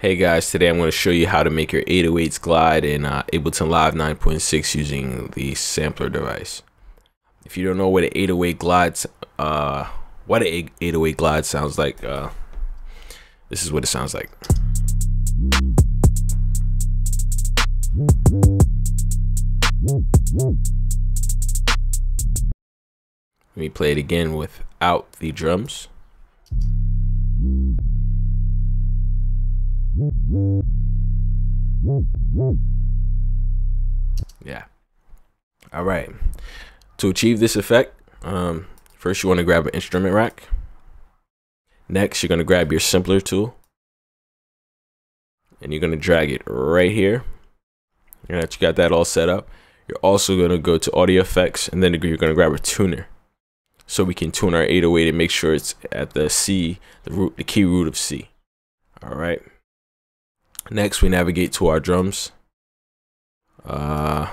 Hey guys, today I'm going to show you how to make your 808s glide in uh, Ableton Live 9.6 using the sampler device. If you don't know what an 808 glides, uh, what an 808 glide sounds like, uh, this is what it sounds like. Let me play it again without the drums. Yeah. All right. To achieve this effect, um, first you want to grab an instrument rack. Next, you're going to grab your simpler tool. And you're going to drag it right here. And that you got that all set up. You're also going to go to audio effects and then you're going to grab a tuner. So we can tune our 808 and make sure it's at the C, the root, the key root of C. All right. Next, we navigate to our drums. Uh,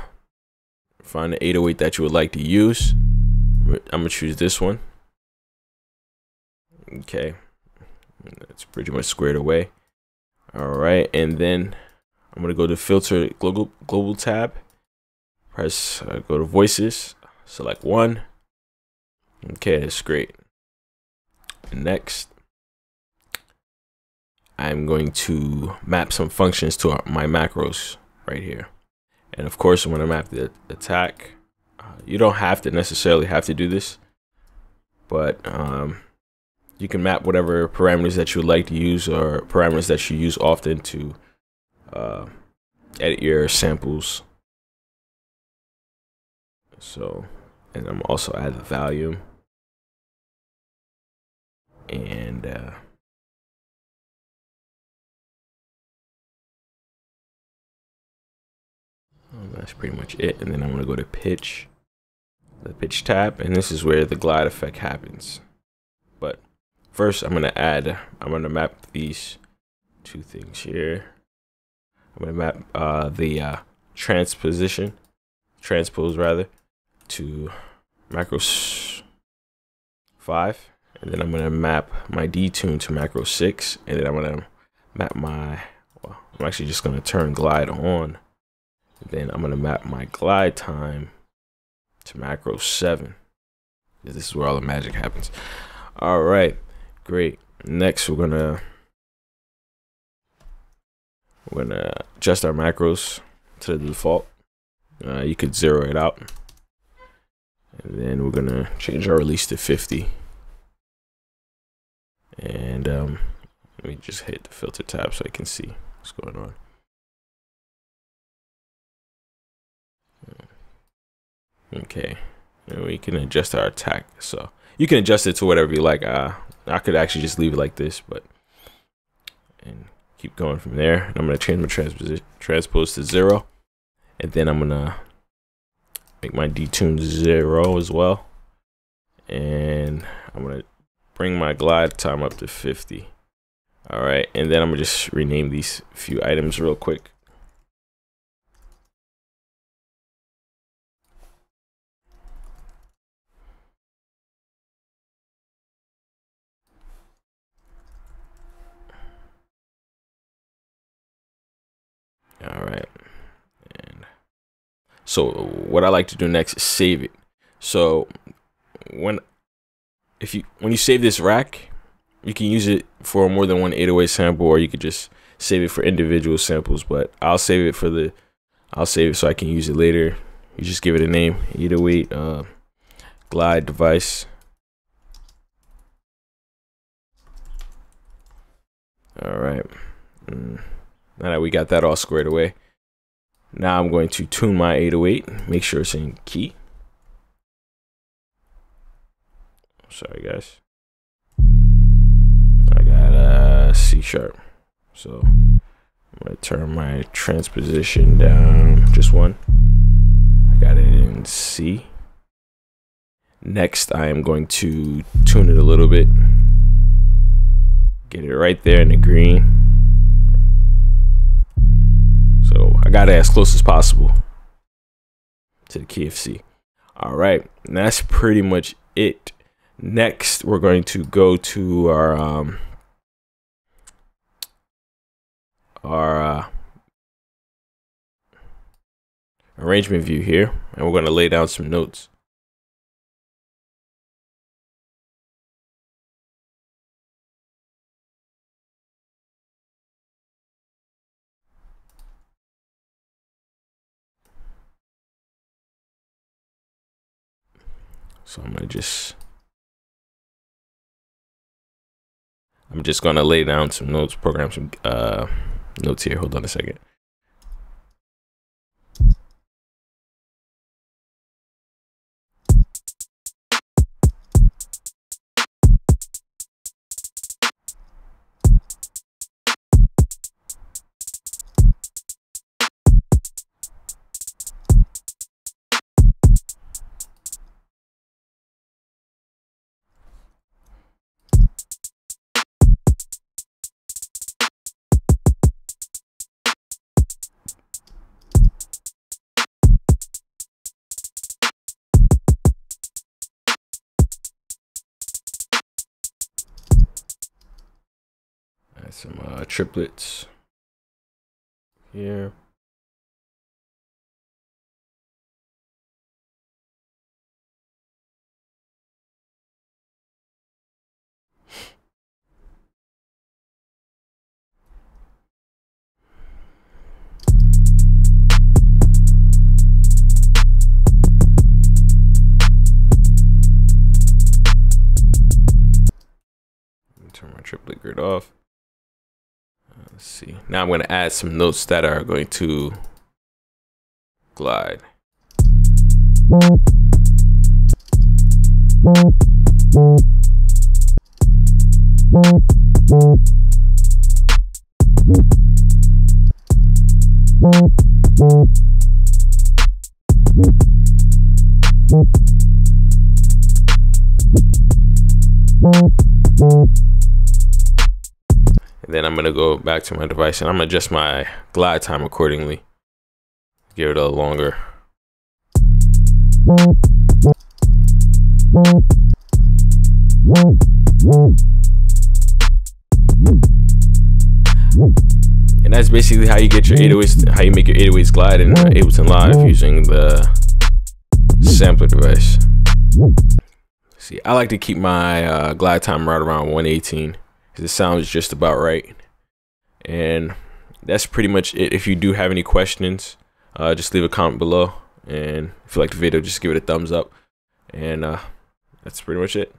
find the 808 that you would like to use. I'm gonna choose this one. Okay, that's pretty much squared away. All right, and then I'm gonna go to filter global global tab. Press uh, go to voices. Select one. Okay, that's great. Next, I'm going to map some functions to my macros right here. And of course, when I'm going to map the attack. Uh, you don't have to necessarily have to do this, but um, you can map whatever parameters that you like to use or parameters that you use often to uh, edit your samples. So, and I'm also add the volume and uh, that's pretty much it. And then I'm gonna go to pitch, the pitch tab, and this is where the glide effect happens. But first I'm gonna add, I'm gonna map these two things here. I'm gonna map uh, the uh, transposition, transpose rather, to macro five. And then I'm gonna map my detune to macro six. And then I'm gonna map my, well, I'm actually just gonna turn glide on then I'm gonna map my glide time to macro seven. This is where all the magic happens. All right, great. Next, we're gonna we're gonna adjust our macros to the default. Uh, you could zero it out, and then we're gonna change our release to 50. And um, let me just hit the filter tab so I can see what's going on. Okay. And we can adjust our attack. So you can adjust it to whatever you like. Uh, I could actually just leave it like this, but and keep going from there. And I'm gonna change my transpose transpose to zero, and then I'm gonna make my detune zero as well, and I'm gonna bring my glide time up to 50. All right, and then I'm gonna just rename these few items real quick. All right. And so what I like to do next is save it. So when if you when you save this rack, you can use it for more than one 808 sample or you could just save it for individual samples, but I'll save it for the I'll save it so I can use it later. You just give it a name, 808 uh, glide device. All right. Mm. Now that we got that all squared away, now I'm going to tune my 808, make sure it's in key. Sorry, guys. I got a C sharp. So I'm to turn my transposition down just one. I got it in C. Next, I am going to tune it a little bit. Get it right there in the green. Got it as close as possible to the key of C. All right, and that's pretty much it. Next, we're going to go to our um, our uh, arrangement view here, and we're going to lay down some notes. So I'm gonna just I'm just gonna lay down some notes, program some uh, notes here. Hold on a second. Add some uh, triplets here. Turn my triplet grid off. Let's see. Now I'm going to add some notes that are going to glide. And then I'm gonna go back to my device and I'm gonna adjust my glide time accordingly. Give it a longer. And that's basically how you get your 808s, how you make your 808s glide in Ableton Live using the sampler device. See, I like to keep my uh, glide time right around 118 because it sounds just about right. And that's pretty much it. If you do have any questions, uh, just leave a comment below. And if you like the video, just give it a thumbs up. And uh, that's pretty much it.